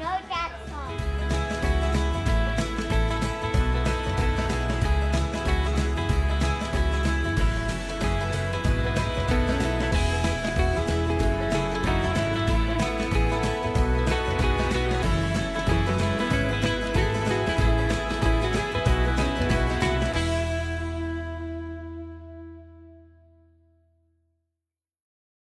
no